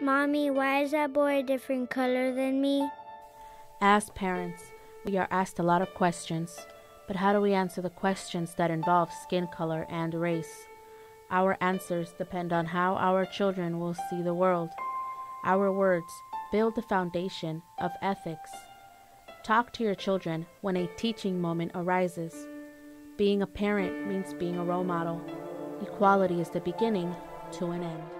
Mommy, why is that boy a different color than me? As parents, we are asked a lot of questions, but how do we answer the questions that involve skin color and race? Our answers depend on how our children will see the world. Our words build the foundation of ethics. Talk to your children when a teaching moment arises. Being a parent means being a role model. Equality is the beginning to an end.